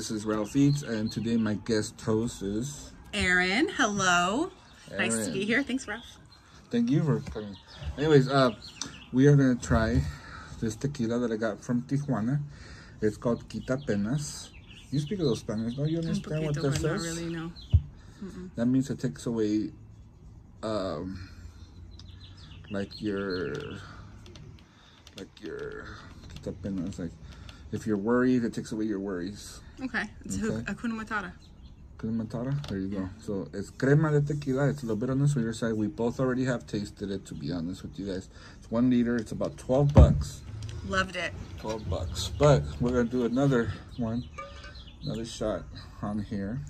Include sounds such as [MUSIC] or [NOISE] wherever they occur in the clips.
this is Ralph Eats, and today my guest host is. Aaron, hello. Nice to be here. Thanks, Ralph. Thank you for coming. Anyways, uh, we are gonna try this tequila that I got from Tijuana. It's called Quita Penas. You speak a little Spanish, don't you Un understand what not says? really, no. That means it takes away, um, like your, like your Quita Penas. Like, if you're worried, it takes away your worries. Okay. It's Okay. Hakuna Matata. Matata. There you go. So it's crema de tequila. It's a little bit on the sweeter side. We both already have tasted it. To be honest with you guys, it's one liter. It's about twelve bucks. Loved it. Twelve bucks. But we're gonna do another one, another shot on here.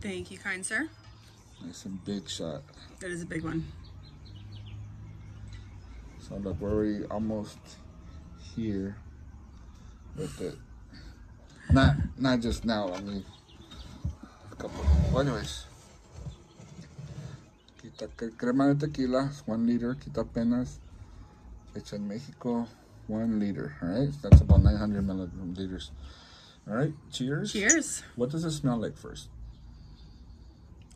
Thank you, kind sir. Nice and big shot. That is a big one. So look, we're already almost here with it. Not not just now. I mean, a couple. Well, anyways. Quita cre- crema de tequila, it's one liter. Quita penas, hecha in Mexico, one liter. All right, that's about 900 milliliters. All right, cheers. Cheers. What does it smell like first?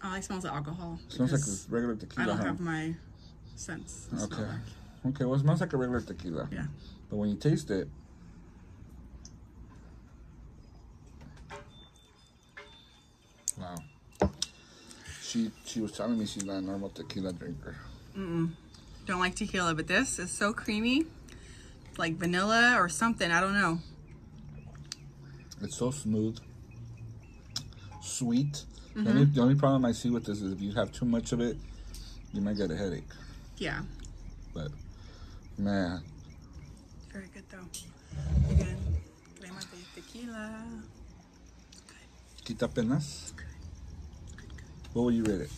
Oh, it smells like alcohol. It smells like regular I tequila. don't huh? have my sense. Okay. Okay, well, it smells like a regular tequila. Yeah. But when you taste it, wow. She she was telling me she's not a normal tequila drinker. Mm. Don't like tequila, but this is so creamy. It's like vanilla or something. I don't know. It's so smooth, sweet. Mm-hmm. only, the only problem I see with this is if you have too much of it, you might get a headache. Yeah. But man, Very good, though. Again, crema de tequila. quita penas. What would you rate it?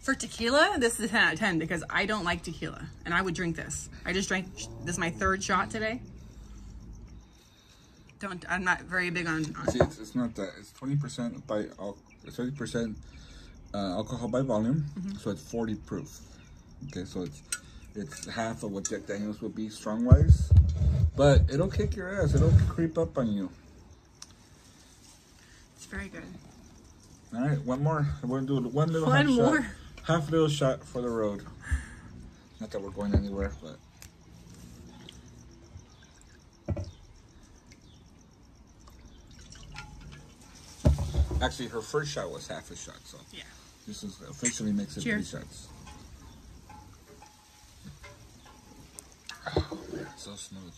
For tequila, this is a 10 out of 10 because I don't like tequila and I would drink this. I just drank this is my third shot today. Don't I'm not very big on, on See, it's, it's not that. It's twenty percent by al- thirty percent uh, alcohol by volume, so it's forty proof. Okay, so it's it's half of what Jack Daniels would be strong wise, but it'll kick your ass. It'll creep up on you. It's very good. All right, one more. We're gonna do one little One half more. shot, half little shot for the road. Not that we're going anywhere, but. Actually, her first shot was half a shot, so. Yeah. This is officially makes it Cheers. three shots. Oh man, so smooth.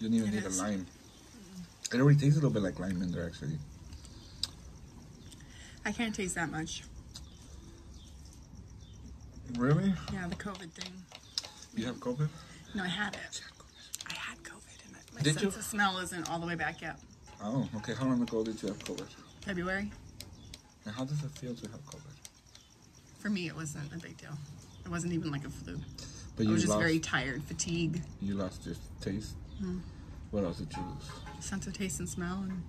You don't even It need is. a lime. It already tastes a little bit like lime in there, actually. I can't taste that much. Really? Yeah, the COVID thing. You have COVID? No, I had it. I had COVID and my Did sense you? of smell isn't all the way back yet. Oh, okay. How long ago did you have COVID? February. And how does it feel to have COVID? For me, it wasn't a big deal. It wasn't even like a flu. But I you was just lost, very tired, fatigue, you lost your taste. Hmm. What else did you lose? sense of taste and smell, and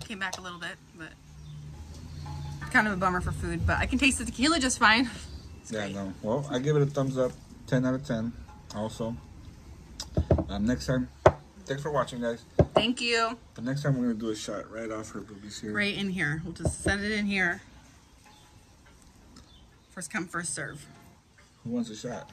came back a little bit, but kind of a bummer for food. But I can taste the tequila just fine. [LAUGHS] It's yeah, great. no. Well, I give it a thumbs up. 10 out of 10. Also. Um, next time. Thanks for watching, guys. Thank you. But next time we're going to do a shot right off her boobies here. Right in here. We'll just set it in here. First come, first serve. Who wants a shot?